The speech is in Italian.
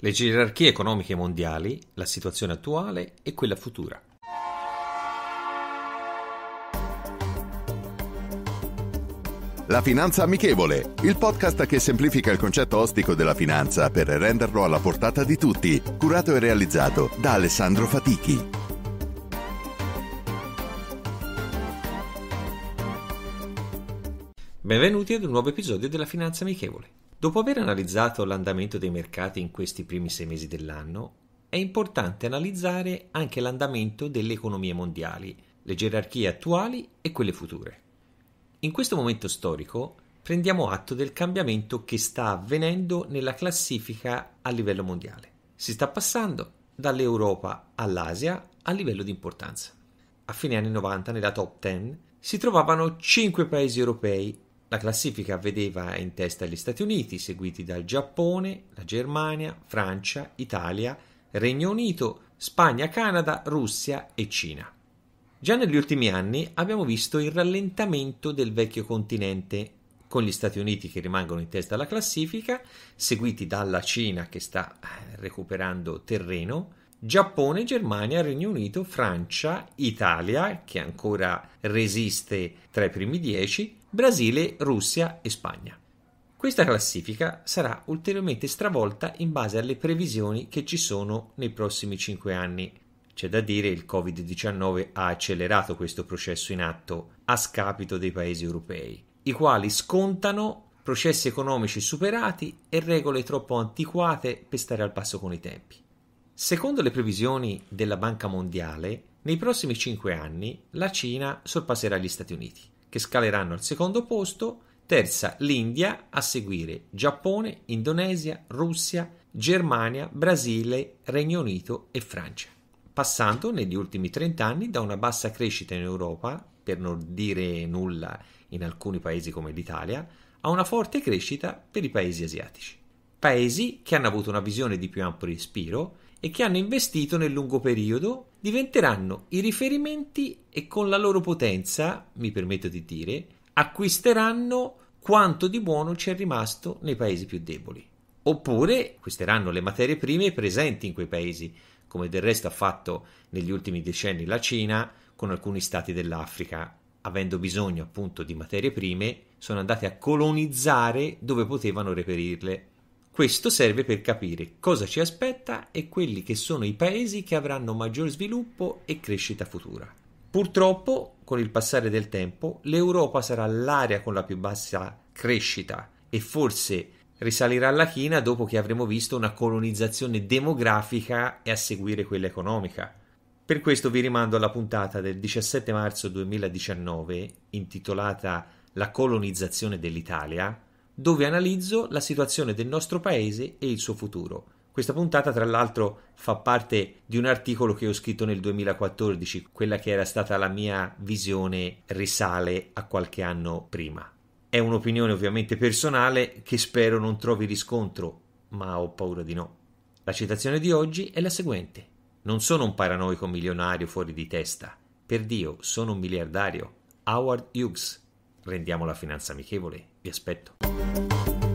le gerarchie economiche mondiali, la situazione attuale e quella futura. La Finanza Amichevole, il podcast che semplifica il concetto ostico della finanza per renderlo alla portata di tutti, curato e realizzato da Alessandro Fatichi. Benvenuti ad un nuovo episodio della Finanza Amichevole. Dopo aver analizzato l'andamento dei mercati in questi primi sei mesi dell'anno, è importante analizzare anche l'andamento delle economie mondiali, le gerarchie attuali e quelle future. In questo momento storico prendiamo atto del cambiamento che sta avvenendo nella classifica a livello mondiale. Si sta passando dall'Europa all'Asia a livello di importanza. A fine anni 90 nella top 10 si trovavano 5 paesi europei la classifica vedeva in testa gli Stati Uniti, seguiti dal Giappone, la Germania, Francia, Italia, Regno Unito, Spagna, Canada, Russia e Cina. Già negli ultimi anni abbiamo visto il rallentamento del vecchio continente, con gli Stati Uniti che rimangono in testa alla classifica, seguiti dalla Cina che sta eh, recuperando terreno, Giappone, Germania, Regno Unito, Francia, Italia, che ancora resiste tra i primi dieci, Brasile, Russia e Spagna. Questa classifica sarà ulteriormente stravolta in base alle previsioni che ci sono nei prossimi cinque anni. C'è da dire che il Covid-19 ha accelerato questo processo in atto a scapito dei paesi europei, i quali scontano processi economici superati e regole troppo antiquate per stare al passo con i tempi. Secondo le previsioni della Banca Mondiale, nei prossimi cinque anni la Cina sorpasserà gli Stati Uniti che scaleranno al secondo posto, terza l'India, a seguire Giappone, Indonesia, Russia, Germania, Brasile, Regno Unito e Francia, passando negli ultimi 30 anni da una bassa crescita in Europa, per non dire nulla in alcuni paesi come l'Italia, a una forte crescita per i paesi asiatici. Paesi che hanno avuto una visione di più ampio respiro e che hanno investito nel lungo periodo diventeranno i riferimenti e con la loro potenza, mi permetto di dire, acquisteranno quanto di buono c'è rimasto nei paesi più deboli. Oppure acquisteranno le materie prime presenti in quei paesi, come del resto ha fatto negli ultimi decenni la Cina con alcuni stati dell'Africa, avendo bisogno appunto di materie prime, sono andati a colonizzare dove potevano reperirle questo serve per capire cosa ci aspetta e quelli che sono i paesi che avranno maggior sviluppo e crescita futura. Purtroppo, con il passare del tempo, l'Europa sarà l'area con la più bassa crescita e forse risalirà la china dopo che avremo visto una colonizzazione demografica e a seguire quella economica. Per questo vi rimando alla puntata del 17 marzo 2019 intitolata La colonizzazione dell'Italia dove analizzo la situazione del nostro paese e il suo futuro. Questa puntata, tra l'altro, fa parte di un articolo che ho scritto nel 2014, quella che era stata la mia visione risale a qualche anno prima. È un'opinione ovviamente personale che spero non trovi riscontro, ma ho paura di no. La citazione di oggi è la seguente. Non sono un paranoico milionario fuori di testa. Per Dio, sono un miliardario. Howard Hughes. Rendiamo la finanza amichevole. Vi aspetto.